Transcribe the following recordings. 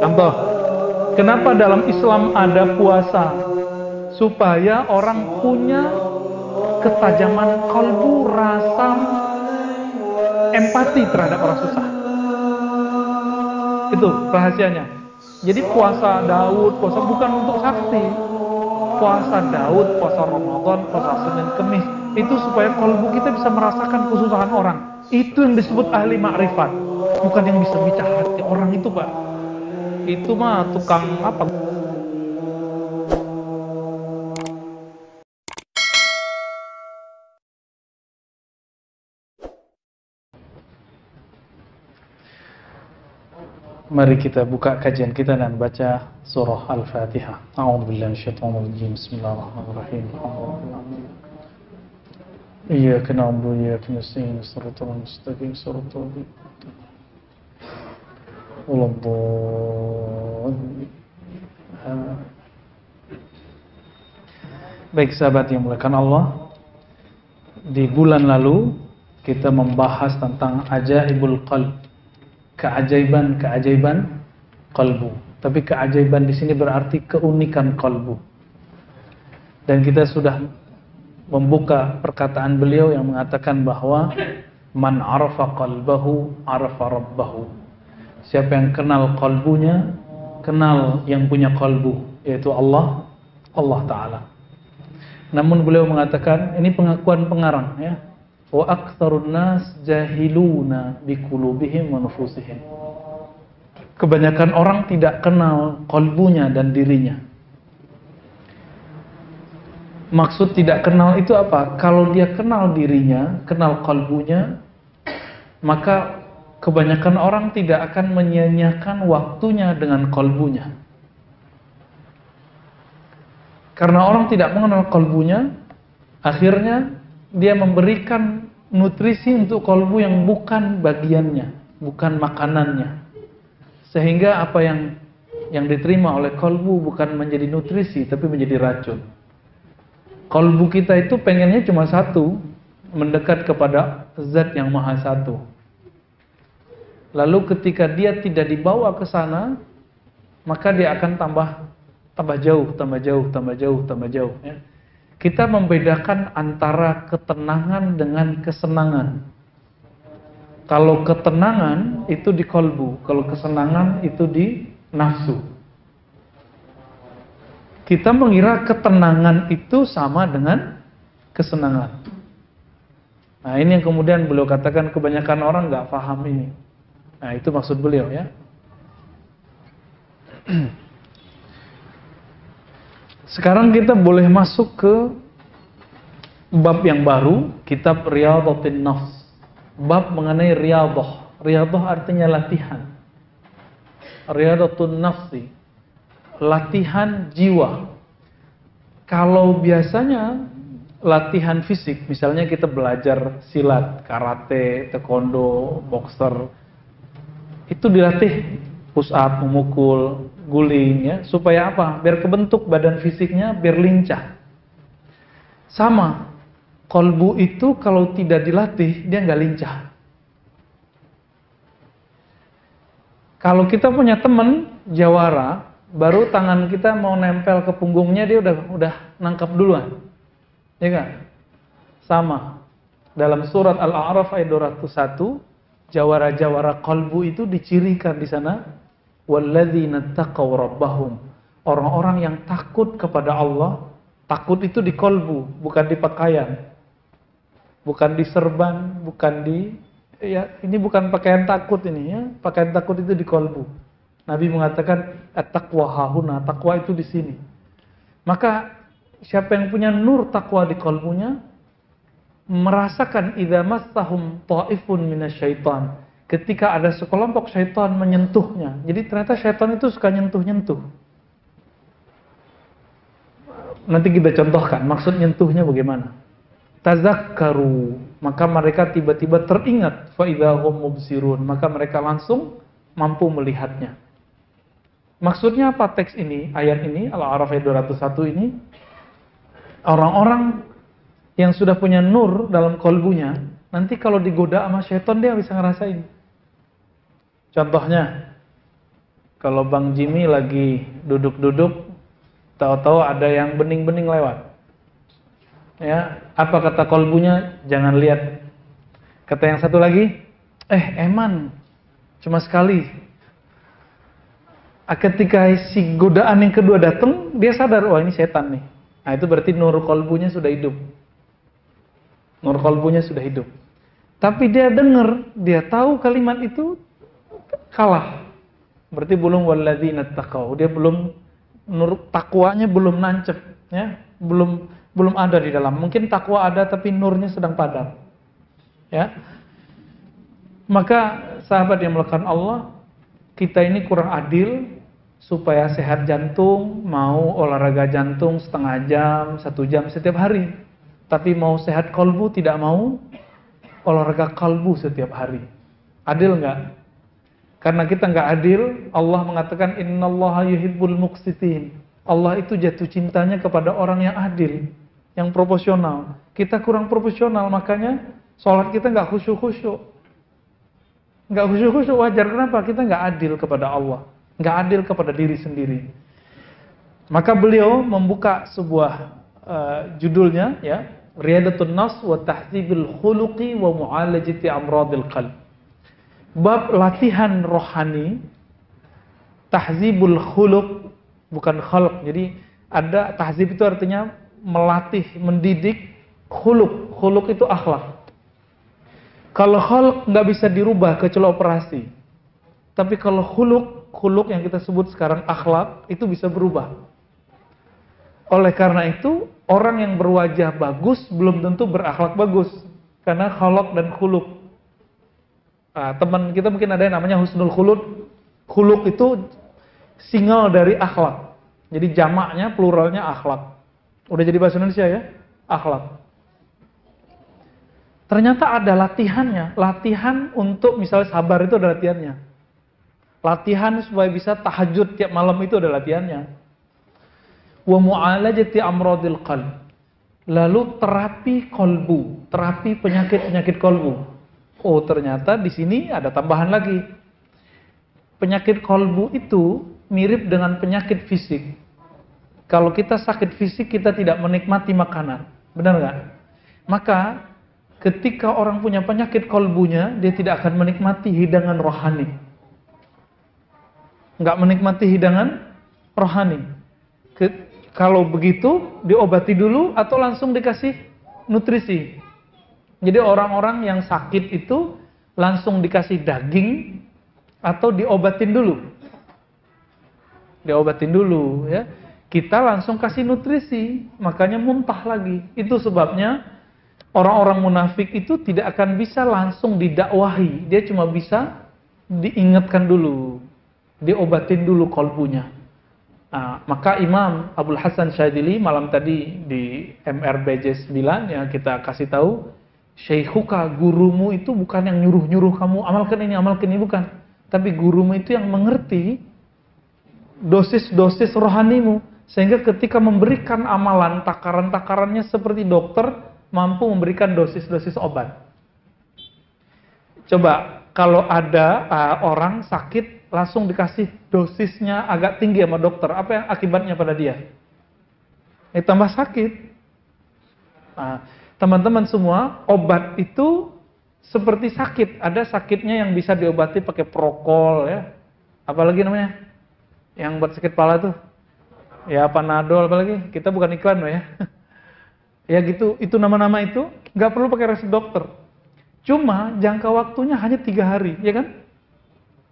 Contoh, kenapa dalam Islam ada puasa? Supaya orang punya ketajaman kalbu, rasa empati terhadap orang susah. Itu rahasianya. Jadi puasa Daud, puasa bukan untuk sakti. Puasa Daud, puasa Ramadan, puasa Senin Kemis itu supaya kalbu kita bisa merasakan kesusahan orang. Itu yang disebut ahli makrifat, bukan yang bisa bicara hati orang itu, Pak. Itu mah tukang apa? Mari kita buka kajian kita dan baca surah Al-Fatihah. A'udzubillahi Bismillahirrahmanirrahim. Iyyaka na'budu wa iyyaka nasta'in. Shiratal mustaqim. Shiratal Baik sahabat yang mulakan Allah Di bulan lalu Kita membahas tentang Ajaibul Qalb keajaiban-keajaiban kalbu. Tapi keajaiban di sini berarti keunikan kalbu. Dan kita sudah membuka perkataan beliau yang mengatakan bahwa man arafa qalbahu arafa rabbahu. Siapa yang kenal kalbunya, kenal yang punya kalbu, yaitu Allah, Allah Ta'ala. Namun beliau mengatakan, ini pengakuan pengarang ya, wa aktsarun nas jahiluna biqulubihim wa nufusihim. Kebanyakan orang tidak kenal kolbunya dan dirinya. Maksud tidak kenal itu apa? Kalau dia kenal dirinya, kenal kolbunya, maka kebanyakan orang tidak akan menyanyiakan waktunya dengan kolbunya. Karena orang tidak mengenal kolbunya, akhirnya dia memberikan nutrisi untuk kolbu yang bukan bagiannya, bukan makanannya. Sehingga apa yang yang diterima oleh kolbu bukan menjadi nutrisi, tapi menjadi racun. Kolbu kita itu pengennya cuma satu, mendekat kepada zat yang maha satu. Lalu ketika dia tidak dibawa ke sana, maka dia akan tambah tambah jauh, tambah jauh, tambah jauh, tambah jauh. Ya kita membedakan antara ketenangan dengan kesenangan. Kalau ketenangan itu di kolbu, kalau kesenangan itu di nafsu. Kita mengira ketenangan itu sama dengan kesenangan. Nah ini yang kemudian beliau katakan kebanyakan orang nggak paham ini. Nah itu maksud beliau ya. Sekarang kita boleh masuk ke bab yang baru, kitab Riyadhatin Nafs. Bab mengenai riyadah. Riyadah artinya latihan. Riyadhatun nafsi. Latihan jiwa. Kalau biasanya latihan fisik, misalnya kita belajar silat, karate, taekwondo, boxer, itu dilatih push up, memukul, guling ya, supaya apa? Biar kebentuk badan fisiknya biar lincah. Sama, kolbu itu kalau tidak dilatih dia nggak lincah. Kalau kita punya teman jawara, baru tangan kita mau nempel ke punggungnya dia udah udah nangkap duluan. Ya kan? Sama. Dalam surat Al-A'raf ayat 201, jawara-jawara kolbu itu dicirikan di sana walladzina taqaw rabbahum orang-orang yang takut kepada Allah takut itu di kolbu bukan di pakaian bukan di serban bukan di ya ini bukan pakaian takut ini ya pakaian takut itu di kolbu Nabi mengatakan at-taqwa hahuna takwa itu di sini maka siapa yang punya nur takwa di kolbunya merasakan idza massahum ta'ifun minasyaitan ketika ada sekelompok syaitan menyentuhnya. Jadi ternyata syaitan itu suka nyentuh-nyentuh. Nanti kita contohkan maksud nyentuhnya bagaimana. Tazakkaru, maka mereka tiba-tiba teringat faidahum mubsirun, maka mereka langsung mampu melihatnya. Maksudnya apa teks ini, ayat ini, Al-A'raf ayat 201 ini? Orang-orang yang sudah punya nur dalam kolbunya, Nanti kalau digoda sama setan dia bisa ngerasain. Contohnya, kalau Bang Jimmy lagi duduk-duduk, tahu-tahu ada yang bening-bening lewat. Ya, apa kata kolbunya? Jangan lihat. Kata yang satu lagi, eh eman, cuma sekali. Ah, ketika si godaan yang kedua datang, dia sadar, wah ini setan nih. Nah itu berarti nur kolbunya sudah hidup. Nur kolbunya sudah hidup. Tapi dia dengar, dia tahu kalimat itu kalah. Berarti belum walladzina taqau. Dia belum nur takwanya belum nancep, ya. Belum belum ada di dalam. Mungkin takwa ada tapi nurnya sedang padam. Ya. Maka sahabat yang melakukan Allah, kita ini kurang adil supaya sehat jantung, mau olahraga jantung setengah jam, satu jam setiap hari. Tapi mau sehat kolbu tidak mau olahraga kalbu setiap hari. Adil nggak? Karena kita nggak adil, Allah mengatakan innallaha yuhibbul muqsitin. Allah itu jatuh cintanya kepada orang yang adil yang proporsional. Kita kurang proporsional, makanya sholat kita nggak khusyuk-khusyuk. Nggak khusyuk-khusyuk wajar. Kenapa? Kita nggak adil kepada Allah. Nggak adil kepada diri sendiri. Maka beliau membuka sebuah uh, judulnya, ya, Riyadatun Nas wa Tahzibil Khuluqi wa Mu'alajati Amradil Qalb. Bab latihan rohani, tahzibul khuluq, bukan khalq. Jadi ada tahzib itu artinya melatih, mendidik khuluk. Khuluk itu akhlak. Kalau khuluk nggak bisa dirubah kecuali operasi. Tapi kalau khuluk, khuluk yang kita sebut sekarang akhlak, itu bisa berubah. Oleh karena itu, orang yang berwajah bagus belum tentu berakhlak bagus. Karena khuluk dan khuluk. Nah, teman kita mungkin ada yang namanya husnul khuluk. Khuluk itu single dari akhlak. Jadi jamaknya, pluralnya akhlak. Udah jadi bahasa Indonesia ya? Akhlak. Ternyata ada latihannya. Latihan untuk misalnya sabar itu ada latihannya. Latihan supaya bisa tahajud tiap malam itu ada latihannya. Wa mu'alajati amradil qalb. Lalu terapi kolbu, terapi penyakit-penyakit kolbu. Oh ternyata di sini ada tambahan lagi. Penyakit kolbu itu mirip dengan penyakit fisik. Kalau kita sakit fisik, kita tidak menikmati makanan. Benar nggak? Maka ketika orang punya penyakit kolbunya, dia tidak akan menikmati hidangan rohani. Nggak menikmati hidangan rohani. Ke, kalau begitu, diobati dulu atau langsung dikasih nutrisi. Jadi orang-orang yang sakit itu langsung dikasih daging atau diobatin dulu. Diobatin dulu ya kita langsung kasih nutrisi, makanya muntah lagi. Itu sebabnya orang-orang munafik itu tidak akan bisa langsung didakwahi, dia cuma bisa diingatkan dulu, diobatin dulu kolbunya. Nah, maka Imam Abdul Hasan Syadili malam tadi di MRBJ 9 yang kita kasih tahu, Syekhuka gurumu itu bukan yang nyuruh-nyuruh kamu amalkan ini, amalkan ini bukan. Tapi gurumu itu yang mengerti dosis-dosis rohanimu sehingga ketika memberikan amalan, takaran-takarannya seperti dokter mampu memberikan dosis-dosis obat. Coba kalau ada uh, orang sakit langsung dikasih dosisnya agak tinggi sama dokter, apa yang akibatnya pada dia? Eh, tambah sakit. Nah, teman-teman semua, obat itu seperti sakit. Ada sakitnya yang bisa diobati pakai prokol ya. Apalagi namanya? Yang buat sakit pala tuh ya panadol apalagi kita bukan iklan loh ya ya gitu itu nama-nama itu nggak perlu pakai resep dokter cuma jangka waktunya hanya tiga hari ya kan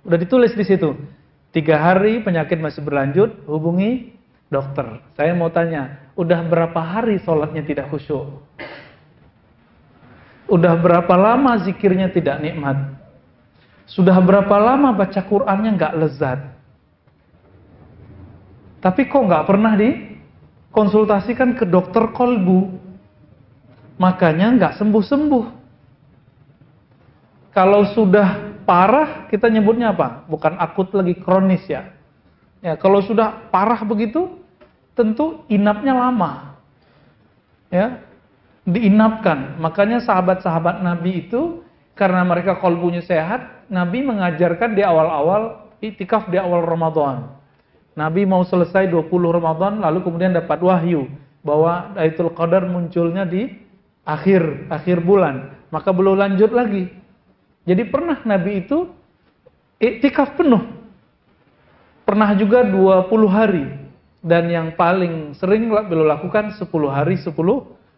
udah ditulis di situ. Tiga hari penyakit masih berlanjut hubungi dokter. Saya mau tanya udah berapa hari sholatnya tidak khusyuk? Udah berapa lama zikirnya tidak nikmat? Sudah berapa lama baca Qur'annya nggak lezat? Tapi kok nggak pernah dikonsultasikan ke dokter kolbu. Makanya nggak sembuh-sembuh. Kalau sudah parah, kita nyebutnya apa? Bukan akut lagi, kronis ya. Ya, kalau sudah parah begitu, tentu inapnya lama. Ya. diinapkan. Makanya sahabat-sahabat Nabi itu karena mereka kolbunya sehat, Nabi mengajarkan di awal-awal itikaf di awal Ramadan. Nabi mau selesai 20 Ramadan lalu kemudian dapat wahyu bahwa Lailatul Qadar munculnya di akhir akhir bulan, maka belum lanjut lagi. Jadi pernah Nabi itu iktikaf penuh. Pernah juga 20 hari dan yang paling sering beliau lakukan 10 hari 10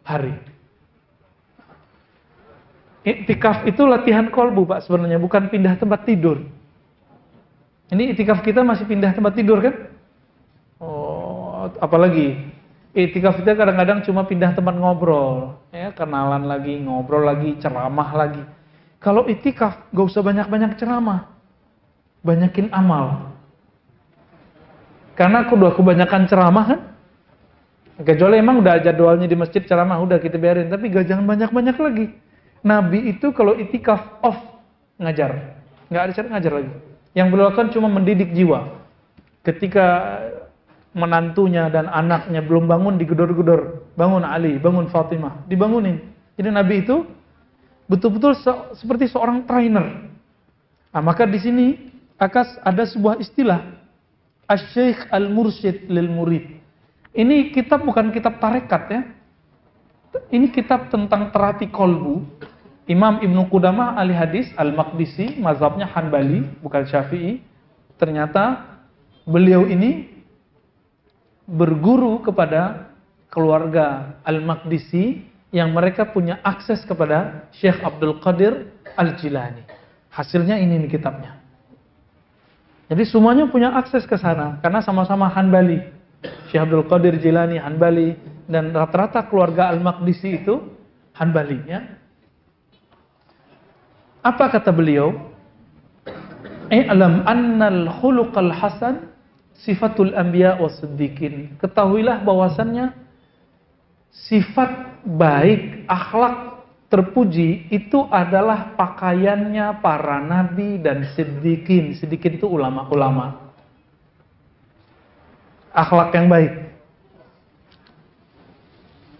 hari. Iktikaf itu latihan kolbu Pak sebenarnya bukan pindah tempat tidur. Ini itikaf kita masih pindah tempat tidur kan? Oh, apalagi itikaf kita kadang-kadang cuma pindah tempat ngobrol, ya kenalan lagi, ngobrol lagi, ceramah lagi. Kalau itikaf gak usah banyak-banyak ceramah, banyakin amal. Karena aku udah kebanyakan ceramah kan? Kecuali emang udah jadwalnya di masjid ceramah, udah kita biarin. Tapi gak jangan banyak-banyak lagi. Nabi itu kalau itikaf off ngajar, nggak ada cara ngajar lagi. Yang beliau lakukan cuma mendidik jiwa. Ketika menantunya dan anaknya belum bangun digedor-gedor. Bangun Ali, bangun Fatimah, dibangunin. Jadi Nabi itu betul-betul se seperti seorang trainer. Nah, maka di sini akas ada sebuah istilah Asy-Syaikh Al-Mursyid lil Murid. Ini kitab bukan kitab tarekat ya. Ini kitab tentang terapi kolbu Imam Ibnu Qudamah ahli hadis Al-Maqdisi, mazhabnya Hanbali, bukan Syafi'i. Ternyata beliau ini berguru kepada keluarga Al-Maqdisi yang mereka punya akses kepada Syekh Abdul Qadir Al-Jilani. Hasilnya ini nih kitabnya. Jadi semuanya punya akses ke sana karena sama-sama Hanbali. Syekh Abdul Qadir Jilani Hanbali dan rata-rata keluarga Al-Maqdisi itu Hanbali ya. Apa kata beliau? I'lam annal khuluqal hasan sifatul anbiya was. Ketahuilah bahwasannya sifat baik, akhlak terpuji itu adalah pakaiannya para nabi dan. Siddiqin itu ulama-ulama. Akhlak yang baik.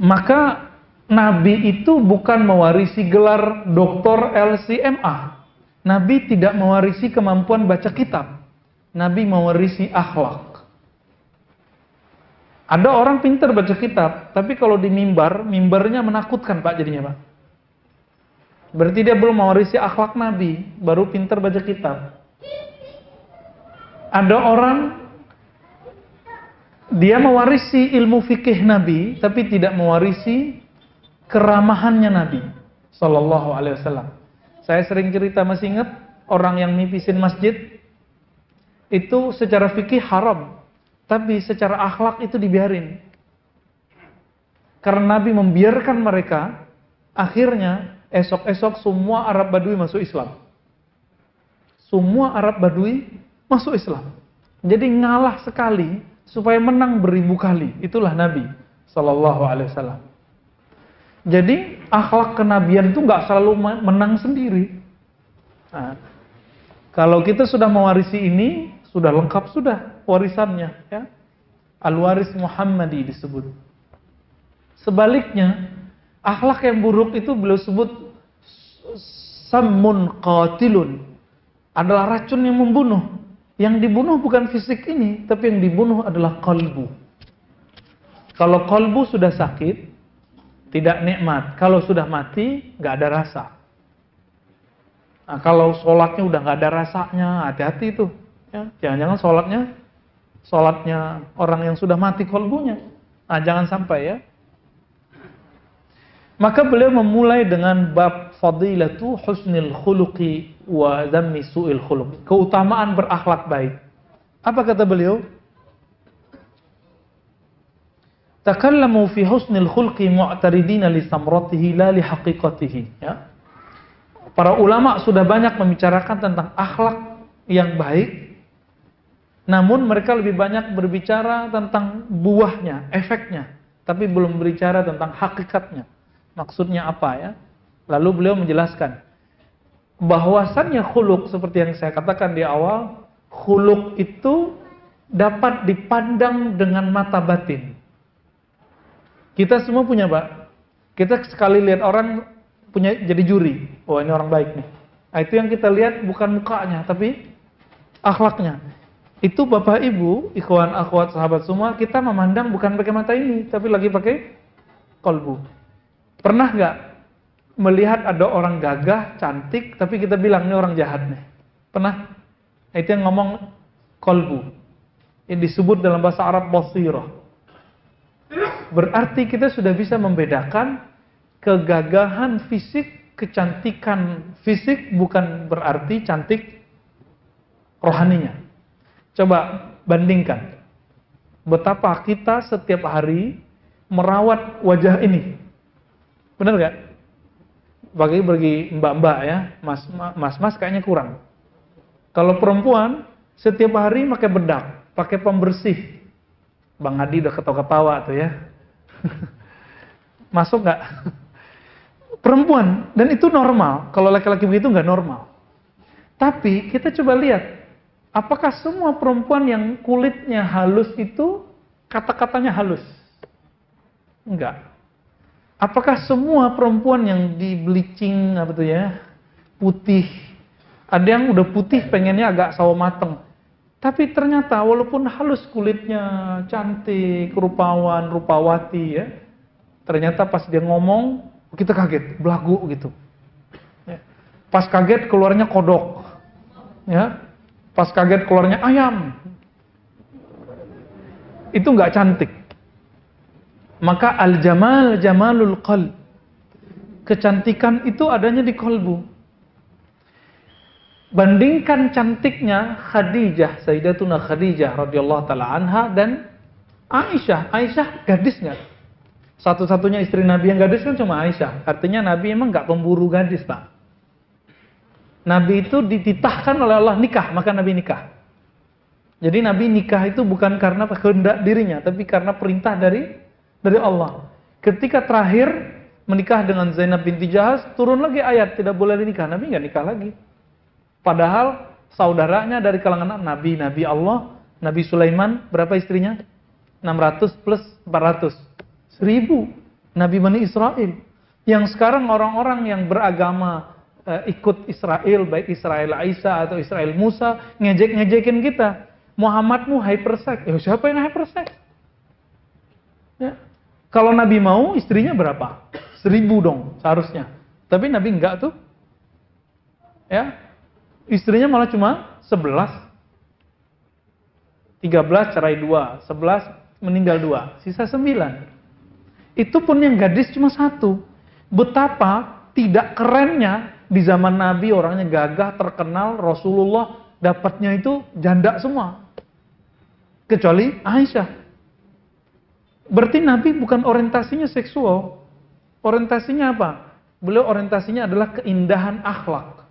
Maka Nabi itu bukan mewarisi gelar doktor LCMA. Nabi tidak mewarisi kemampuan baca kitab. Nabi mewarisi akhlak. Ada orang pintar baca kitab, tapi kalau di mimbar, mimbarnya menakutkan Pak jadinya Pak. Berarti dia belum mewarisi akhlak Nabi, baru pintar baca kitab. Ada orang dia mewarisi ilmu fikih Nabi, tapi tidak mewarisi keramahannya Nabi Sallallahu Alaihi Wasallam. Saya sering cerita masih ingat orang yang nipisin masjid itu secara fikih haram, tapi secara akhlak itu dibiarin. Karena Nabi membiarkan mereka, akhirnya esok-esok semua Arab Badui masuk Islam. Semua Arab Badui masuk Islam. Jadi ngalah sekali supaya menang beribu kali. Itulah Nabi Sallallahu Alaihi Wasallam. Jadi akhlak kenabian itu nggak selalu menang sendiri. Nah, kalau kita sudah mewarisi ini, sudah lengkap sudah warisannya. Ya. Al-waris Muhammadi disebut. Sebaliknya, akhlak yang buruk itu beliau sebut samun qatilun. Adalah racun yang membunuh. Yang dibunuh bukan fisik ini, tapi yang dibunuh adalah kalbu. Kalau kalbu sudah sakit, tidak nikmat. Kalau sudah mati, nggak ada rasa. Nah, kalau sholatnya udah nggak ada rasanya, hati-hati itu. Ya, jangan-jangan sholatnya, sholatnya orang yang sudah mati kolbunya. Nah, jangan sampai ya. Maka beliau memulai dengan bab fadilatu husnil khuluqi wa zammi su'il khuluq. Keutamaan berakhlak baik. Apa kata beliau? takallamu fi husnil khulqi mu'taridina li samratihi la li haqiqatihi ya para ulama sudah banyak membicarakan tentang akhlak yang baik namun mereka lebih banyak berbicara tentang buahnya efeknya tapi belum berbicara tentang hakikatnya maksudnya apa ya lalu beliau menjelaskan bahwasannya khuluk seperti yang saya katakan di awal khuluk itu dapat dipandang dengan mata batin kita semua punya Pak. Kita sekali lihat orang punya jadi juri, oh ini orang baik nih. Nah, itu yang kita lihat bukan mukanya, tapi akhlaknya. Itu Bapak Ibu, ikhwan akhwat sahabat semua, kita memandang bukan pakai mata ini, tapi lagi pakai kolbu. Pernah nggak melihat ada orang gagah, cantik, tapi kita bilang ini orang jahat nih? Pernah? Nah, itu yang ngomong kolbu. Yang disebut dalam bahasa Arab basirah. Berarti kita sudah bisa membedakan kegagahan fisik, kecantikan fisik bukan berarti cantik rohaninya. Coba bandingkan. Betapa kita setiap hari merawat wajah ini. Benar gak? Bagi bagi mbak-mbak ya, mas-mas kayaknya kurang. Kalau perempuan setiap hari pakai bedak, pakai pembersih. Bang Adi udah ketawa-ketawa tuh ya. Masuk nggak? Perempuan dan itu normal. Kalau laki-laki begitu nggak normal. Tapi kita coba lihat Apakah semua perempuan yang kulitnya halus itu kata-katanya halus? Enggak. Apakah semua perempuan yang di bleaching apa tuh ya, putih, ada yang udah putih pengennya agak sawo mateng. Tapi ternyata walaupun halus kulitnya, cantik, rupawan, rupawati ya, ternyata pas dia ngomong kita kaget, belagu gitu. Ya. Pas kaget keluarnya kodok. Ya, Pas kaget keluarnya ayam. Itu nggak cantik. Maka al-jamal jamalul qalb. Kecantikan itu adanya di kolbu. Bandingkan cantiknya Khadijah, Sayyidatuna Khadijah radhiyallahu taala anha dan Aisyah. Aisyah gadis nggak? Satu-satunya istri Nabi yang gadis kan cuma Aisyah. Artinya Nabi emang nggak pemburu gadis, Pak. Nabi itu dititahkan oleh Allah nikah, maka Nabi nikah. Jadi Nabi nikah itu bukan karena kehendak dirinya, tapi karena perintah dari dari Allah. Ketika terakhir menikah dengan Zainab binti Jahaz, turun lagi ayat tidak boleh dinikah. Nabi nggak nikah lagi. Padahal saudaranya dari kalangan Nabi, Nabi Allah, Nabi Sulaiman, berapa istrinya? 600 plus 400. 1000 Nabi Bani Israel. Yang sekarang orang-orang yang beragama uh, ikut Israel, baik Israel Aisyah atau Israel Musa, ngejek-ngejekin kita. Muhammadmu hypersex. Eh, siapa yang hypersex? Ya. Kalau Nabi mau, istrinya berapa? Seribu dong, seharusnya. Tapi Nabi enggak tuh. Ya. Istrinya malah cuma sebelas. Tiga belas cerai dua, sebelas meninggal dua, sisa sembilan. Itu pun yang gadis cuma satu. Betapa tidak kerennya di zaman Nabi orangnya gagah, terkenal, Rasulullah dapatnya itu janda semua. Kecuali Aisyah. Berarti Nabi bukan orientasinya seksual. Orientasinya apa? Beliau orientasinya adalah keindahan akhlak.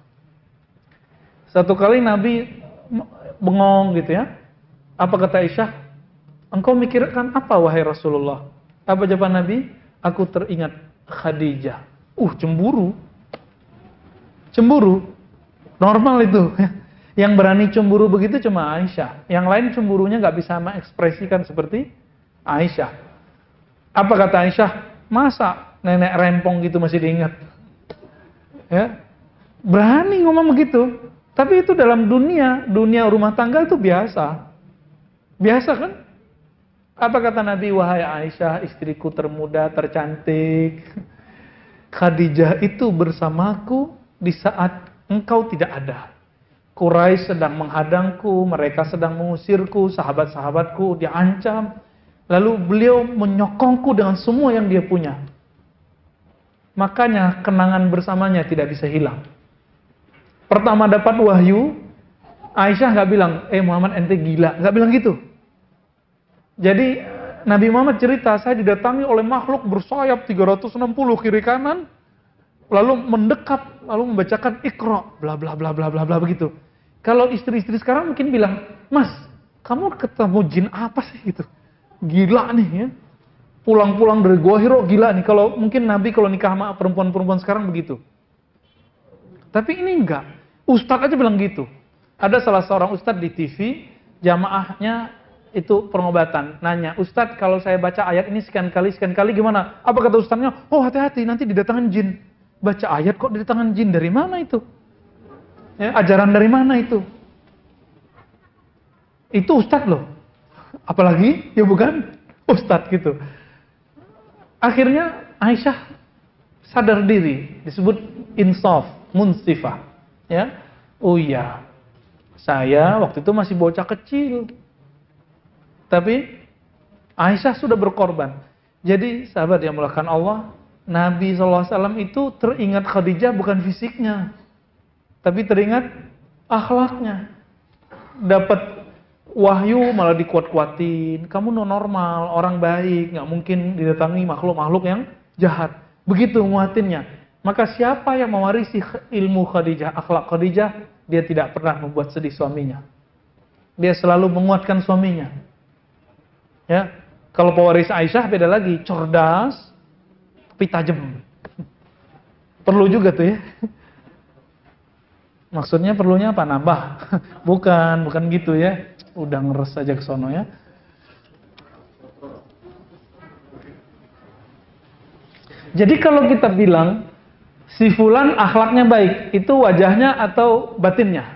Satu kali Nabi bengong gitu ya. Apa kata Aisyah? Engkau mikirkan apa wahai Rasulullah? Apa jawaban Nabi? Aku teringat Khadijah. Uh, cemburu. Cemburu. Normal itu. Yang berani cemburu begitu cuma Aisyah. Yang lain cemburunya nggak bisa mengekspresikan seperti Aisyah. Apa kata Aisyah? Masa nenek rempong gitu masih diingat? Ya. Berani ngomong begitu. Tapi itu dalam dunia, dunia rumah tangga itu biasa. Biasa kan? Apa kata Nabi, wahai Aisyah, istriku termuda, tercantik. Khadijah itu bersamaku di saat engkau tidak ada. Quraisy sedang menghadangku, mereka sedang mengusirku, sahabat-sahabatku diancam. Lalu beliau menyokongku dengan semua yang dia punya. Makanya kenangan bersamanya tidak bisa hilang. Pertama dapat wahyu, Aisyah nggak bilang, eh Muhammad ente gila, nggak bilang gitu. Jadi Nabi Muhammad cerita, saya didatangi oleh makhluk bersayap 360 kiri kanan, lalu mendekat, lalu membacakan ikro, bla bla bla bla bla bla begitu. Kalau istri-istri sekarang mungkin bilang, Mas, kamu ketemu jin apa sih gitu? Gila nih ya. Pulang-pulang dari gua hiro gila nih. Kalau mungkin Nabi kalau nikah sama perempuan-perempuan sekarang begitu. Tapi ini enggak. Ustadz aja bilang gitu. Ada salah seorang ustadz di TV, jamaahnya itu pengobatan. Nanya, Ustadz kalau saya baca ayat ini sekian kali, sekian kali gimana? Apa kata Ustadznya? Oh hati-hati, nanti didatangkan jin. Baca ayat kok didatangkan jin? Dari mana itu? Ya, ajaran dari mana itu? Itu Ustadz loh. Apalagi, ya bukan Ustadz gitu. Akhirnya Aisyah sadar diri, disebut insaf, munsifah. Ya, oh iya, saya waktu itu masih bocah kecil, tapi Aisyah sudah berkorban. Jadi sahabat yang melakukan Allah, Nabi SAW itu teringat Khadijah bukan fisiknya, tapi teringat akhlaknya. Dapat wahyu malah dikuat-kuatin, kamu non normal, orang baik, nggak mungkin didatangi makhluk-makhluk yang jahat. Begitu muatinnya. Maka siapa yang mewarisi ilmu Khadijah, akhlak Khadijah, dia tidak pernah membuat sedih suaminya. Dia selalu menguatkan suaminya. Ya, kalau pewaris Aisyah beda lagi, cerdas tapi tajam. Perlu juga tuh ya. Maksudnya perlunya apa? Nambah. Bukan, bukan gitu ya. Udah ngeres aja ke sono ya. Jadi kalau kita bilang si fulan akhlaknya baik, itu wajahnya atau batinnya?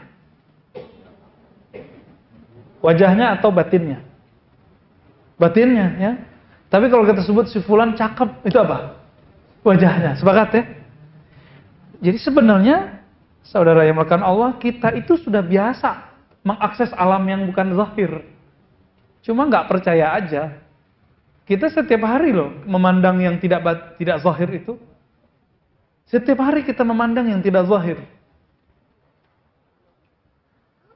Wajahnya atau batinnya? Batinnya ya. Tapi kalau kita sebut si fulan cakep, itu apa? Wajahnya. Sepakat ya? Jadi sebenarnya saudara yang melakukan Allah, kita itu sudah biasa mengakses alam yang bukan zahir. Cuma nggak percaya aja. Kita setiap hari loh memandang yang tidak tidak zahir itu. Setiap hari kita memandang yang tidak zahir.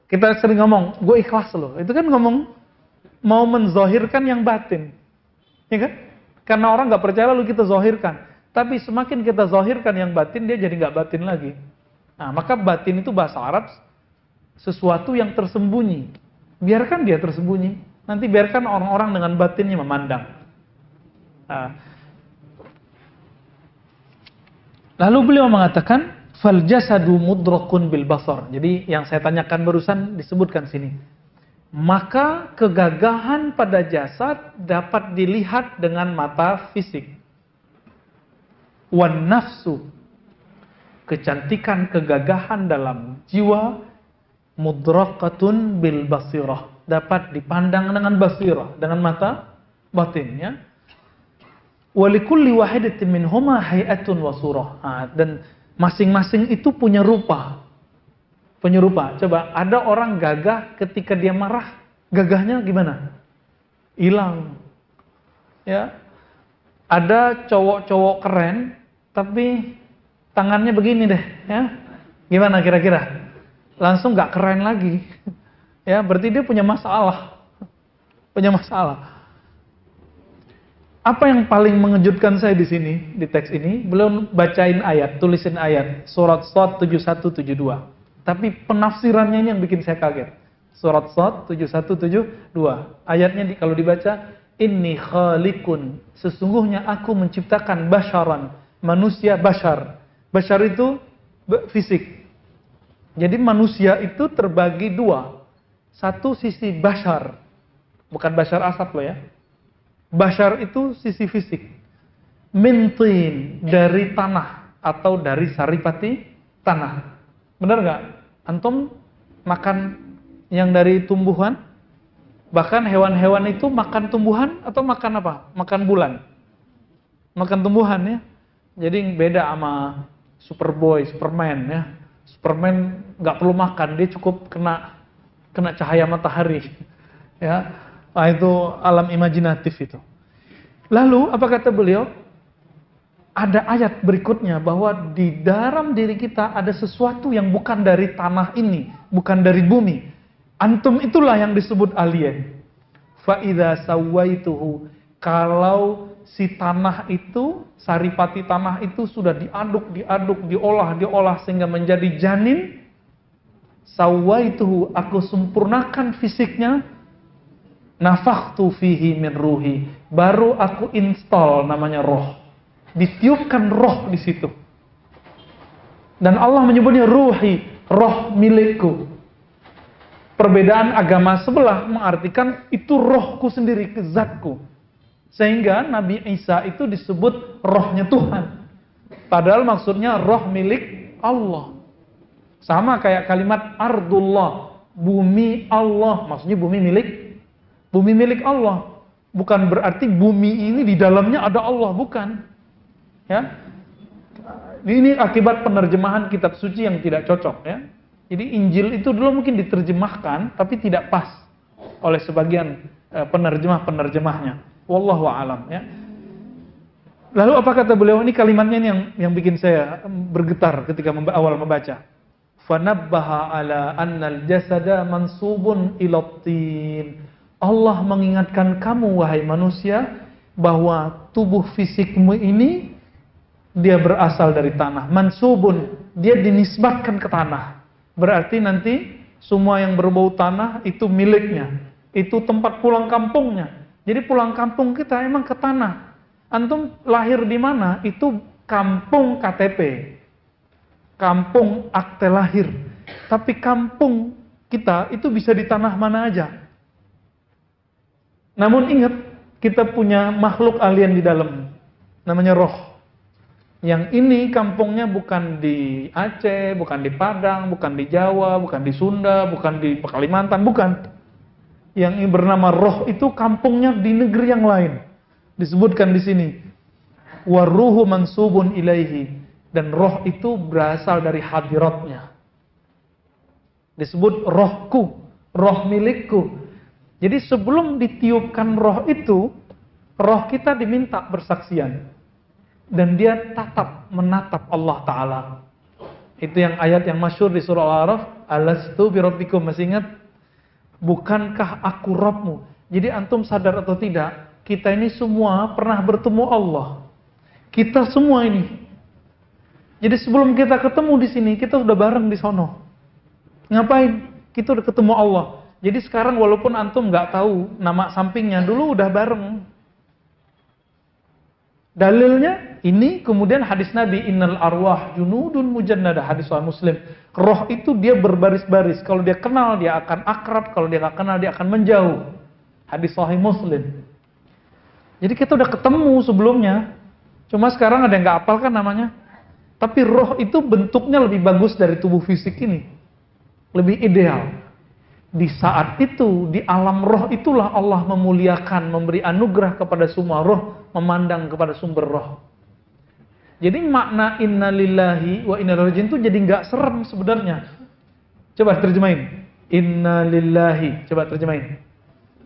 Kita sering ngomong, gue ikhlas loh. Itu kan ngomong mau menzohirkan yang batin. Ya kan? Karena orang nggak percaya lalu kita zohirkan. Tapi semakin kita zohirkan yang batin, dia jadi nggak batin lagi. Nah, maka batin itu bahasa Arab sesuatu yang tersembunyi. Biarkan dia tersembunyi. Nanti biarkan orang-orang dengan batinnya memandang. Nah. Lalu beliau mengatakan, fal jasadu mudrakun bil basar. Jadi yang saya tanyakan barusan disebutkan sini maka kegagahan pada jasad dapat dilihat dengan mata fisik. Wan nafsu, kecantikan kegagahan dalam jiwa, mudrakatun bil basirah, dapat dipandang dengan basirah, dengan mata batinnya. Walikulli wahidatin minhuma hayatun wa surah. dan masing-masing itu punya rupa, penyerupa. Coba ada orang gagah ketika dia marah, gagahnya gimana? Hilang. Ya. Ada cowok-cowok keren tapi tangannya begini deh, ya. Gimana kira-kira? Langsung nggak keren lagi. Ya, berarti dia punya masalah. Punya masalah. Apa yang paling mengejutkan saya di sini, di teks ini, belum bacain ayat, tulisin ayat, surat Sot 7172. Tapi penafsirannya ini yang bikin saya kaget. Surat Sad 7172. Ayatnya di, kalau dibaca, Inni khalikun. Sesungguhnya aku menciptakan basharan. Manusia bashar. Bashar itu fisik. Jadi manusia itu terbagi dua. Satu sisi bashar. Bukan bashar asap loh ya. Bashar itu sisi fisik. Mintin dari tanah atau dari saripati tanah. Benar nggak? Antum makan yang dari tumbuhan? Bahkan hewan-hewan itu makan tumbuhan atau makan apa? Makan bulan. Makan tumbuhan ya. Jadi beda sama Superboy, Superman ya. Superman nggak perlu makan, dia cukup kena kena cahaya matahari. Ya. Nah, itu alam imajinatif itu. Lalu apa kata beliau? Ada ayat berikutnya bahwa di dalam diri kita ada sesuatu yang bukan dari tanah ini, bukan dari bumi. Antum itulah yang disebut alien. Fa'idha sawaituhu. Kalau si tanah itu, saripati tanah itu sudah diaduk, diaduk, diolah, diolah sehingga menjadi janin. Sawaituhu, aku sempurnakan fisiknya. Nafakhtu fihi min ruhi. Baru aku install namanya roh ditiupkan roh di situ. Dan Allah menyebutnya ruhi, roh milikku. Perbedaan agama sebelah mengartikan itu rohku sendiri, kezatku. Sehingga Nabi Isa itu disebut rohnya Tuhan. Padahal maksudnya roh milik Allah. Sama kayak kalimat ardullah, bumi Allah, maksudnya bumi milik bumi milik Allah. Bukan berarti bumi ini di dalamnya ada Allah, bukan. Ya. Ini akibat penerjemahan kitab suci yang tidak cocok ya. Jadi Injil itu dulu mungkin diterjemahkan tapi tidak pas oleh sebagian eh, penerjemah-penerjemahnya. Wallahu alam ya. Lalu apa kata beliau ini kalimatnya yang yang bikin saya bergetar ketika awal membaca. Fanabbaha ala annal jasada mansubun ilatin. Allah mengingatkan kamu wahai manusia bahwa tubuh fisikmu ini dia berasal dari tanah. Mansubun, dia dinisbatkan ke tanah. Berarti nanti semua yang berbau tanah itu miliknya. Itu tempat pulang kampungnya. Jadi pulang kampung kita emang ke tanah. Antum lahir di mana? Itu kampung KTP. Kampung akte lahir. Tapi kampung kita itu bisa di tanah mana aja. Namun ingat, kita punya makhluk alien di dalam. Namanya roh. Yang ini kampungnya bukan di Aceh, bukan di Padang, bukan di Jawa, bukan di Sunda, bukan di Kalimantan, bukan. Yang ini bernama roh itu kampungnya di negeri yang lain. Disebutkan di sini. Waruhu mansubun ilaihi. Dan roh itu berasal dari hadiratnya. Disebut rohku, roh milikku. Jadi sebelum ditiupkan roh itu, roh kita diminta bersaksian dan dia tatap menatap Allah taala. Itu yang ayat yang masyur di surah Al-Araf, "Alastu birabbikum?" Masih ingat? Bukankah aku Rabbmu? Jadi antum sadar atau tidak, kita ini semua pernah bertemu Allah. Kita semua ini. Jadi sebelum kita ketemu di sini, kita sudah bareng di sono. Ngapain? Kita udah ketemu Allah. Jadi sekarang walaupun antum nggak tahu nama sampingnya, dulu udah bareng. Dalilnya ini kemudian hadis Nabi innal arwah junudun mujannada hadis Sahih Muslim. Roh itu dia berbaris-baris. Kalau dia kenal dia akan akrab, kalau dia nggak kenal dia akan menjauh. Hadis Sahih Muslim. Jadi kita udah ketemu sebelumnya. Cuma sekarang ada yang nggak apal kan namanya. Tapi roh itu bentuknya lebih bagus dari tubuh fisik ini. Lebih ideal di saat itu, di alam roh itulah Allah memuliakan, memberi anugerah kepada semua roh, memandang kepada sumber roh. Jadi makna inna lillahi wa inna ilaihi itu jadi nggak serem sebenarnya. Coba terjemahin. Inna lillahi. Coba terjemahin.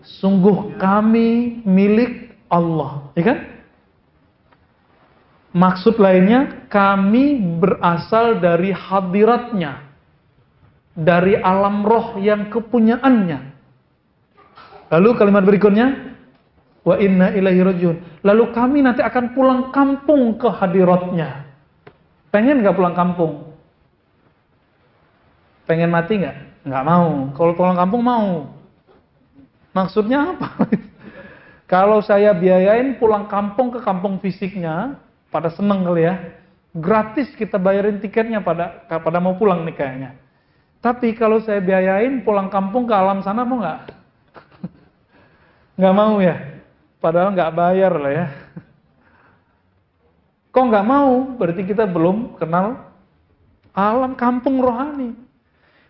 Sungguh kami milik Allah. Ya kan? Maksud lainnya, kami berasal dari hadiratnya dari alam roh yang kepunyaannya. Lalu kalimat berikutnya, wa inna ilahi rajun. Lalu kami nanti akan pulang kampung ke hadiratnya. Pengen gak pulang kampung? Pengen mati gak? Gak mau. Kalau pulang kampung mau. Maksudnya apa? Kalau saya biayain pulang kampung ke kampung fisiknya, pada seneng kali ya, gratis kita bayarin tiketnya pada pada mau pulang nih kayaknya. Tapi kalau saya biayain pulang kampung ke alam sana mau nggak? Nggak mau ya? Padahal nggak bayar lah ya. Kok nggak mau? Berarti kita belum kenal alam kampung rohani.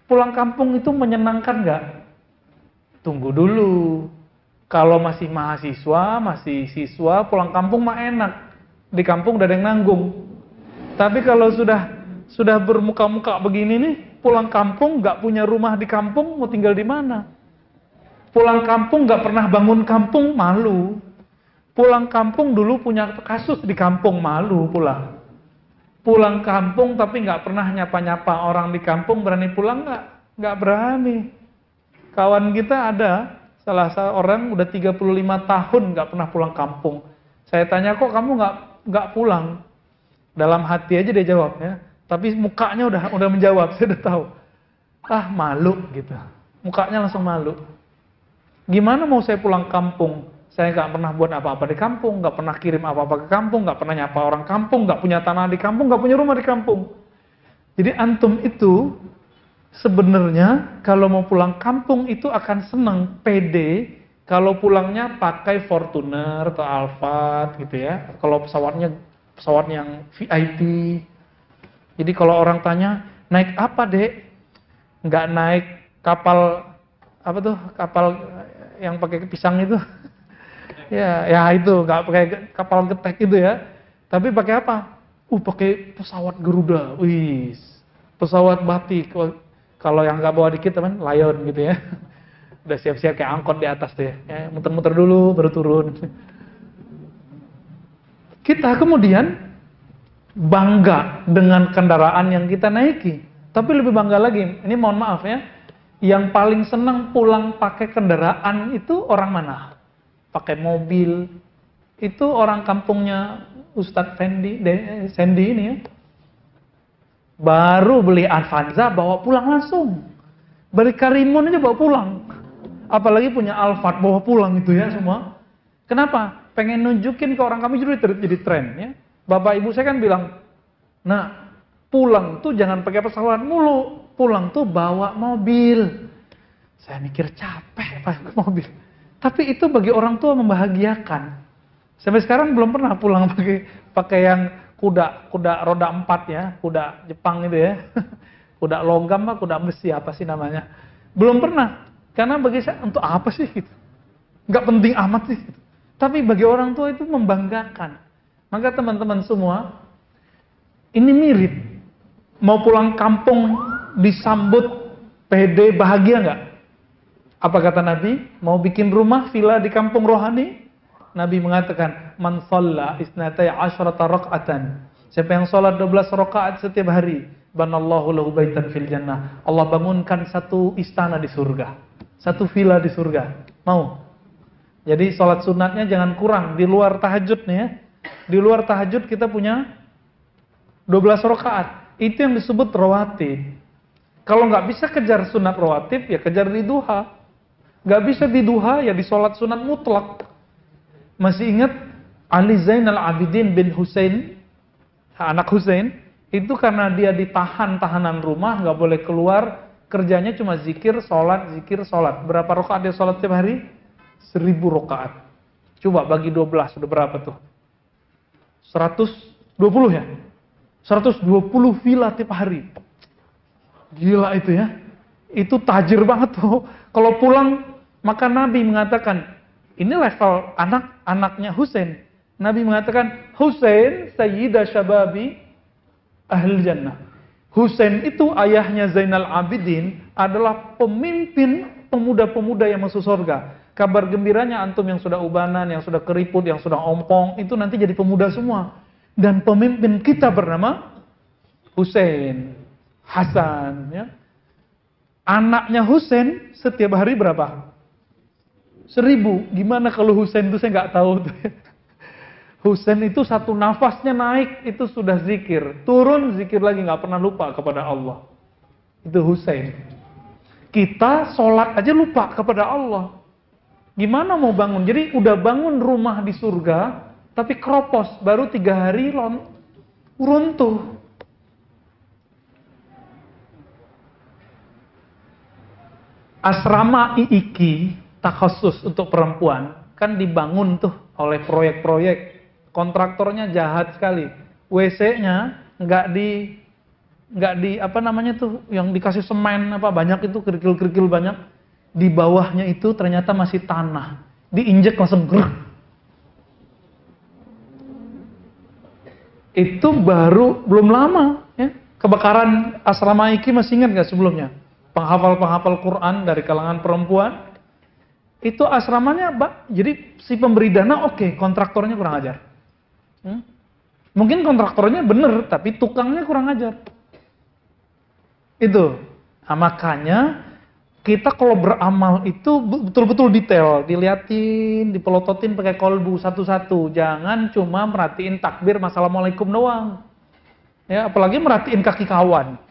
Pulang kampung itu menyenangkan nggak? Tunggu dulu. Kalau masih mahasiswa, masih siswa, pulang kampung mah enak. Di kampung udah ada yang nanggung. Tapi kalau sudah sudah bermuka-muka begini nih, pulang kampung nggak punya rumah di kampung, mau tinggal di mana? Pulang kampung nggak pernah bangun kampung, malu. Pulang kampung dulu punya kasus di kampung, malu pulang. Pulang kampung tapi nggak pernah nyapa-nyapa orang di kampung, berani pulang nggak? Nggak berani. Kawan kita ada, salah seorang udah 35 tahun nggak pernah pulang kampung. Saya tanya kok kamu nggak nggak pulang? Dalam hati aja dia jawab ya tapi mukanya udah udah menjawab, saya udah tahu. Ah, malu gitu. Mukanya langsung malu. Gimana mau saya pulang kampung? Saya nggak pernah buat apa-apa di kampung, nggak pernah kirim apa-apa ke kampung, nggak pernah nyapa orang kampung, nggak punya tanah di kampung, nggak punya rumah di kampung. Jadi antum itu sebenarnya kalau mau pulang kampung itu akan senang, pede kalau pulangnya pakai Fortuner atau Alphard gitu ya. Kalau pesawatnya pesawat yang VIP. Jadi kalau orang tanya, naik apa dek? Nggak naik kapal apa tuh kapal yang pakai pisang itu? ya, ya itu nggak pakai kapal getek itu ya. Tapi pakai apa? Uh, pakai pesawat Garuda. Wih, pesawat batik. Kalau yang nggak bawa dikit teman, Lion gitu ya. Udah siap-siap kayak angkot di atas ya. ya muter-muter dulu baru turun. Kita kemudian bangga dengan kendaraan yang kita naiki. Tapi lebih bangga lagi, ini mohon maaf ya, yang paling senang pulang pakai kendaraan itu orang mana? Pakai mobil. Itu orang kampungnya Ustadz Fendi, De, Sandy ini ya. Baru beli Avanza bawa pulang langsung. Beli Karimun aja bawa pulang. Apalagi punya Alphard bawa pulang itu ya semua. Kenapa? Pengen nunjukin ke orang kami jadi jadi tren ya. Bapak ibu saya kan bilang, nah pulang tuh jangan pakai pesawat mulu, pulang tuh bawa mobil. Saya mikir capek pakai mobil. Tapi itu bagi orang tua membahagiakan. Sampai sekarang belum pernah pulang pakai pakai yang kuda kuda roda empat ya, kuda Jepang itu ya, kuda logam apa kuda besi apa sih namanya? Belum pernah, karena bagi saya untuk apa sih gitu? Nggak penting amat sih. Gitu. Tapi bagi orang tua itu membanggakan. Maka teman-teman semua, ini mirip. Mau pulang kampung disambut pede bahagia nggak? Apa kata Nabi? Mau bikin rumah villa di kampung rohani? Nabi mengatakan, "Man shalla isnatai asyrata raq'atan." Siapa yang sholat 12 rakaat setiap hari, banallahu lahu baitan fil jannah. Allah bangunkan satu istana di surga. Satu villa di surga. Mau? Jadi sholat sunatnya jangan kurang di luar tahajud nih ya. Di luar tahajud kita punya 12 rakaat. Itu yang disebut rawatib. Kalau nggak bisa kejar sunat rawatib, ya kejar di duha. Nggak bisa di duha, ya di sholat sunat mutlak. Masih ingat Ali Zainal Abidin bin Husain, anak Husain, itu karena dia ditahan tahanan rumah, nggak boleh keluar, kerjanya cuma zikir, sholat, zikir, sholat. Berapa rakaat dia sholat tiap hari? Seribu rakaat. Coba bagi 12, sudah berapa tuh? 120 ya? 120 villa tiap hari. Gila itu ya. Itu tajir banget tuh. Kalau pulang, maka Nabi mengatakan, ini level anak-anaknya Husain. Nabi mengatakan, Husain sayyidah syababi ahli jannah. Husain itu ayahnya Zainal Abidin adalah pemimpin pemuda-pemuda yang masuk surga. Kabar gembiranya antum yang sudah ubanan, yang sudah keriput, yang sudah ompong, itu nanti jadi pemuda semua. Dan pemimpin kita bernama Husain, Hasan. Ya. Anaknya Husain setiap hari berapa? Seribu. Gimana kalau Husain itu saya nggak tahu. Husain itu satu nafasnya naik itu sudah zikir. Turun zikir lagi nggak pernah lupa kepada Allah. Itu Husain. Kita sholat aja lupa kepada Allah. Gimana mau bangun? Jadi udah bangun rumah di surga, tapi keropos baru tiga hari lon runtuh. Asrama Iiki takhusus untuk perempuan kan dibangun tuh oleh proyek-proyek. Kontraktornya jahat sekali. WC-nya nggak di nggak di apa namanya tuh yang dikasih semen apa banyak itu kerikil-kerikil banyak. Di bawahnya itu ternyata masih tanah. Diinjek langsung grrr. itu baru belum lama ya. Kebakaran asrama Iki masih ingat nggak sebelumnya penghafal-penghafal Quran dari kalangan perempuan itu asramanya, Mbak, jadi si pemberi dana oke, okay, kontraktornya kurang ajar. Hmm? Mungkin kontraktornya bener, tapi tukangnya kurang ajar. Itu. Nah, makanya kita kalau beramal itu betul-betul detail, diliatin, dipelototin pakai kolbu satu-satu. Jangan cuma merhatiin takbir Assalamualaikum doang. Ya, apalagi merhatiin kaki kawan.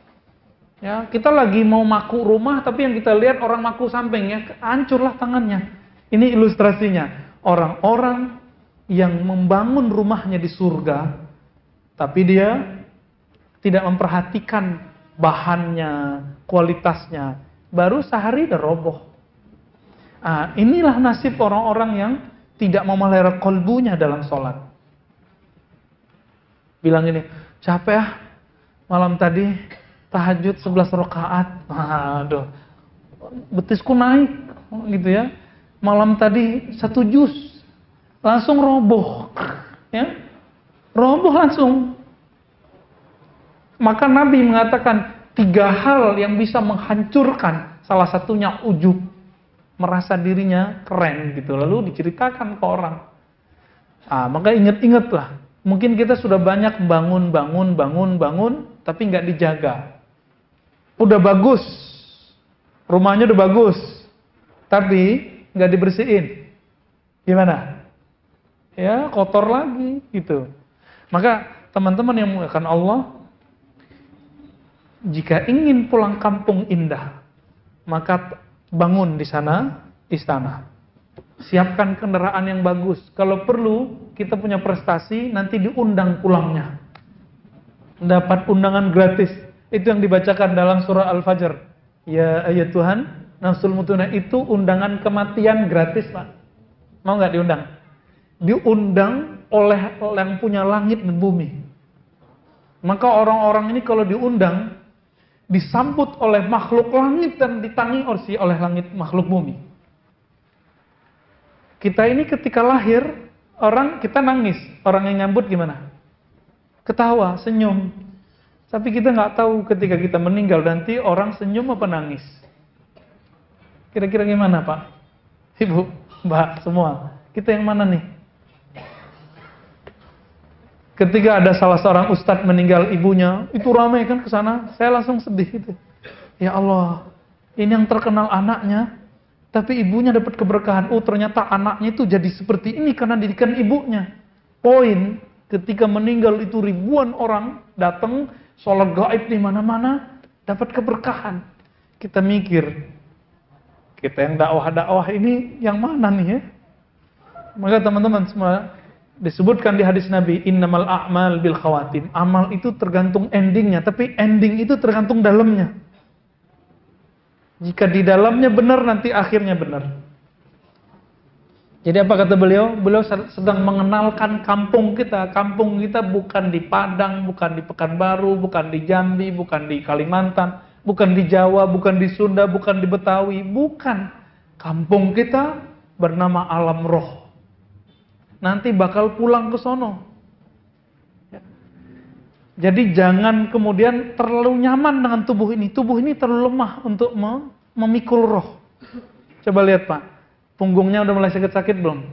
Ya, kita lagi mau maku rumah tapi yang kita lihat orang maku samping ya, hancurlah tangannya. Ini ilustrasinya. Orang-orang yang membangun rumahnya di surga tapi dia tidak memperhatikan bahannya, kualitasnya, baru sehari udah roboh. Nah, inilah nasib orang-orang yang tidak memelihara kolbunya dalam sholat. Bilang ini, capek ah, malam tadi tahajud 11 rakaat. Aduh, betisku naik gitu ya. Malam tadi satu jus, langsung roboh. Ya, roboh langsung. Maka Nabi mengatakan tiga hal yang bisa menghancurkan. Salah satunya ujub merasa dirinya keren gitu lalu diceritakan ke orang ah maka inget-ingetlah mungkin kita sudah banyak bangun bangun bangun bangun tapi nggak dijaga udah bagus rumahnya udah bagus tapi nggak dibersihin gimana ya kotor lagi gitu maka teman-teman yang menggunakan Allah jika ingin pulang kampung indah maka bangun di sana istana. Siapkan kendaraan yang bagus. Kalau perlu, kita punya prestasi, nanti diundang pulangnya. Dapat undangan gratis. Itu yang dibacakan dalam surah Al-Fajr. Ya ayat Tuhan, nafsul mutuna itu undangan kematian gratis, Pak. Mau nggak diundang? Diundang oleh yang punya langit dan bumi. Maka orang-orang ini kalau diundang, disambut oleh makhluk langit dan ditangi oleh langit makhluk bumi. Kita ini ketika lahir, orang kita nangis, orang yang nyambut gimana? Ketawa, senyum. Tapi kita nggak tahu ketika kita meninggal nanti orang senyum apa nangis. Kira-kira gimana Pak? Ibu, Mbak, semua. Kita yang mana nih? Ketika ada salah seorang ustadz meninggal ibunya, itu ramai kan ke sana. Saya langsung sedih itu. Ya Allah, ini yang terkenal anaknya, tapi ibunya dapat keberkahan. Oh, ternyata anaknya itu jadi seperti ini karena didikan ibunya. Poin, ketika meninggal itu ribuan orang datang, sholat gaib di mana-mana, dapat keberkahan. Kita mikir, kita yang dakwah-dakwah ini yang mana nih ya? Maka teman-teman semua disebutkan di hadis Nabi innamal a'mal bil khawatim amal itu tergantung endingnya tapi ending itu tergantung dalamnya jika di dalamnya benar nanti akhirnya benar jadi apa kata beliau beliau sedang mengenalkan kampung kita kampung kita bukan di Padang bukan di Pekanbaru bukan di Jambi bukan di Kalimantan bukan di Jawa bukan di Sunda bukan di Betawi bukan kampung kita bernama alam roh nanti bakal pulang ke sono. Ya. Jadi jangan kemudian terlalu nyaman dengan tubuh ini. Tubuh ini terlalu lemah untuk memikul roh. Coba lihat Pak, punggungnya udah mulai sakit-sakit belum?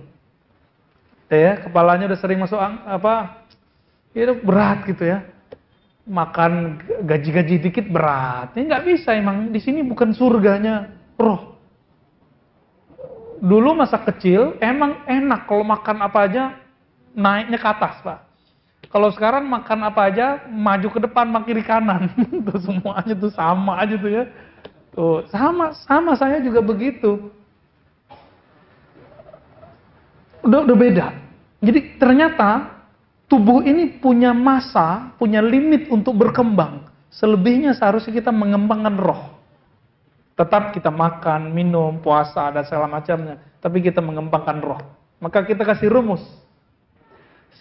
Ya, kepalanya udah sering masuk apa? Itu berat gitu ya. Makan gaji-gaji dikit berat. Ini nggak bisa emang. Di sini bukan surganya roh dulu masa kecil emang enak kalau makan apa aja naiknya ke atas pak. Kalau sekarang makan apa aja maju ke depan makin kiri kanan, tuh semuanya tuh sama aja tuh ya. Tuh sama sama saya juga begitu. Udah udah beda. Jadi ternyata tubuh ini punya masa, punya limit untuk berkembang. Selebihnya seharusnya kita mengembangkan roh. Tetap kita makan, minum, puasa, dan segala macamnya. Tapi kita mengembangkan roh. Maka kita kasih rumus.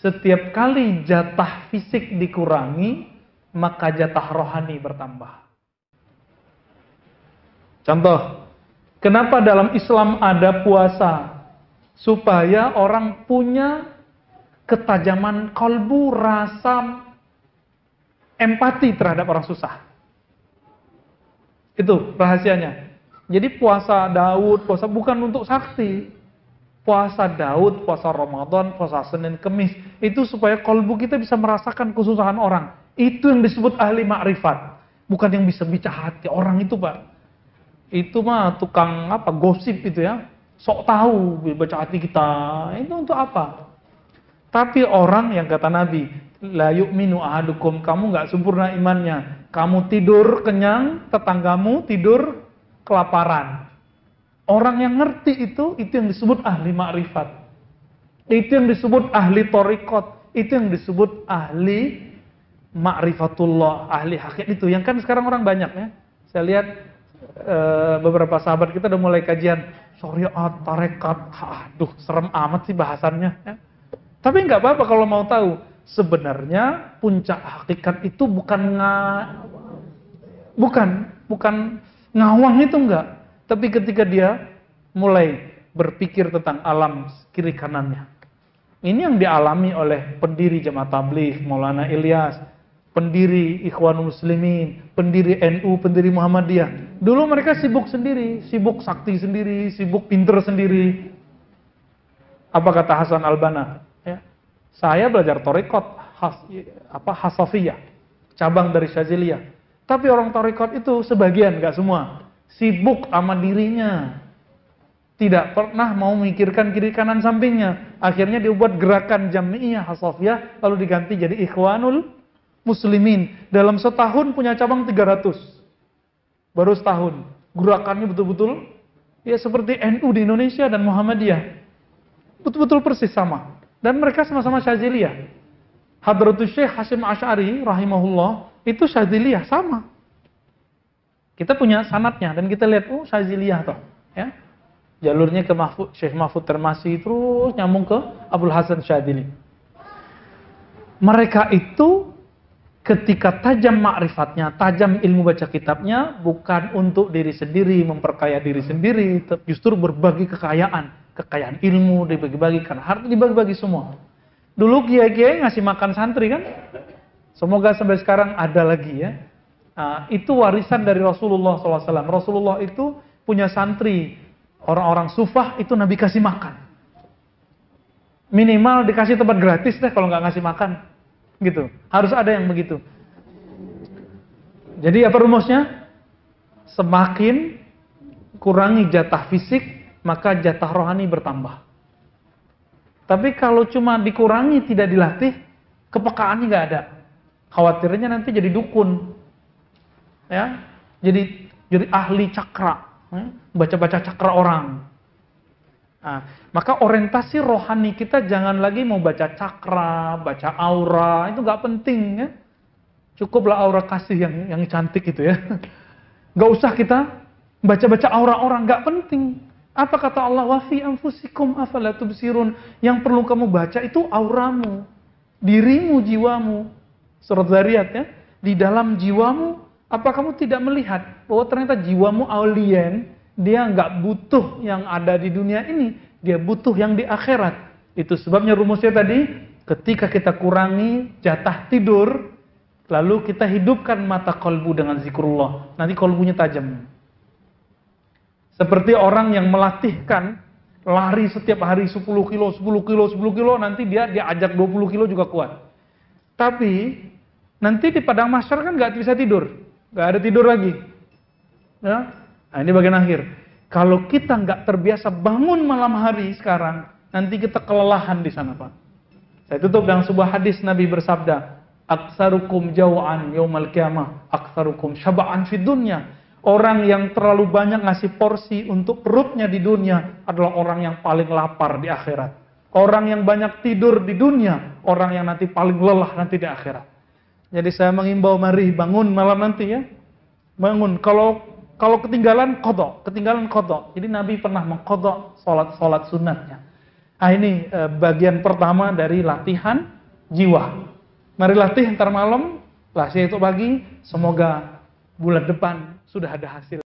Setiap kali jatah fisik dikurangi, maka jatah rohani bertambah. Contoh, kenapa dalam Islam ada puasa? Supaya orang punya ketajaman kalbu, rasa empati terhadap orang susah. Itu rahasianya. Jadi puasa Daud, puasa bukan untuk sakti. Puasa Daud, puasa Ramadan, puasa Senin, Kemis. Itu supaya kolbu kita bisa merasakan kesusahan orang. Itu yang disebut ahli makrifat. Bukan yang bisa bicara hati orang itu Pak. Itu mah tukang apa gosip itu ya. Sok tahu baca hati kita. Itu untuk apa? Tapi orang yang kata Nabi, la yu'minu ahadukum, kamu nggak sempurna imannya. Kamu tidur kenyang, tetanggamu tidur kelaparan. Orang yang ngerti itu, itu yang disebut ahli makrifat. Itu yang disebut ahli torikot. Itu yang disebut ahli ma'rifatullah, ahli hakikat itu. Yang kan sekarang orang banyak ya. Saya lihat e, beberapa sahabat kita udah mulai kajian syariat, tarekat. Aduh, serem amat sih bahasannya. Ya. Tapi nggak apa-apa kalau mau tahu. Sebenarnya puncak hakikat itu bukan nga, bukan bukan ngawang itu enggak. Tapi ketika dia mulai berpikir tentang alam kiri kanannya. Ini yang dialami oleh pendiri Jemaat Tabligh Maulana Ilyas, pendiri Ikhwanul Muslimin, pendiri NU, pendiri Muhammadiyah. Dulu mereka sibuk sendiri, sibuk sakti sendiri, sibuk pinter sendiri. Apa kata Hasan Albana? Ya. Saya belajar torikot, has, apa hasafiyah, cabang dari Syaziliyah. Tapi orang torikot itu sebagian, nggak semua, sibuk sama dirinya. Tidak pernah mau memikirkan kiri kanan sampingnya. Akhirnya dibuat gerakan jami'iyah hasafiyah, lalu diganti jadi ikhwanul muslimin. Dalam setahun punya cabang 300. Baru setahun. Gerakannya betul-betul ya seperti NU di Indonesia dan Muhammadiyah. Betul-betul persis sama. Dan mereka sama-sama Syaziliyah. Hadratus Syekh Hashim Ash'ari rahimahullah itu Syaziliyah sama. Kita punya sanatnya dan kita lihat oh Syaziliyah toh, ya. Jalurnya ke Mahfud, Syekh Mahfud Termasi terus nyambung ke Abdul Hasan Syadili. Mereka itu ketika tajam makrifatnya, tajam ilmu baca kitabnya, bukan untuk diri sendiri, memperkaya diri sendiri, justru berbagi kekayaan. Kekayaan ilmu dibagi-bagikan, harta dibagi-bagi semua. Dulu kiai-kiai ngasih makan santri kan? Semoga sampai sekarang ada lagi ya. Nah, itu warisan dari Rasulullah SAW. Rasulullah itu punya santri, orang-orang sufah itu Nabi kasih makan. Minimal dikasih tempat gratis deh kalau nggak ngasih makan gitu. Harus ada yang begitu. Jadi apa rumusnya? Semakin kurangi jatah fisik, maka jatah rohani bertambah. Tapi kalau cuma dikurangi tidak dilatih, kepekaannya nggak ada. Khawatirnya nanti jadi dukun, ya, jadi jadi ahli cakra, ya? baca-baca cakra orang. Nah, maka orientasi rohani kita jangan lagi mau baca cakra, baca aura, itu gak penting ya. Cukuplah aura kasih yang yang cantik itu ya. Gak usah kita baca-baca aura orang, gak penting. Apa kata Allah? Wa fi anfusikum afala tubsirun. Yang perlu kamu baca itu auramu, dirimu, jiwamu. Surat Zariyat ya. Di dalam jiwamu, apa kamu tidak melihat bahwa ternyata jiwamu alien, dia nggak butuh yang ada di dunia ini, dia butuh yang di akhirat. Itu sebabnya rumusnya tadi, ketika kita kurangi jatah tidur, lalu kita hidupkan mata kolbu dengan zikrullah, nanti kolbunya tajam. Seperti orang yang melatihkan lari setiap hari 10 kilo, 10 kilo, 10 kilo, nanti dia diajak 20 kilo juga kuat. Tapi nanti di padang masyar kan nggak bisa tidur, nggak ada tidur lagi. Ya, Nah ini bagian akhir. Kalau kita nggak terbiasa bangun malam hari sekarang, nanti kita kelelahan di sana Pak. Saya tutup dengan sebuah hadis Nabi bersabda, Aksarukum jawaan yaumal kiamah, aksarukum syaba'an fid dunya. Orang yang terlalu banyak ngasih porsi untuk perutnya di dunia adalah orang yang paling lapar di akhirat. Orang yang banyak tidur di dunia, orang yang nanti paling lelah nanti di akhirat. Jadi saya mengimbau mari bangun malam nanti ya. Bangun. Kalau kalau ketinggalan kodok, ketinggalan kodok. Jadi Nabi pernah mengkodok sholat-sholat sunatnya. Nah ini eh, bagian pertama dari latihan jiwa. Mari latih ntar malam, latih itu pagi. Semoga bulan depan sudah ada hasil.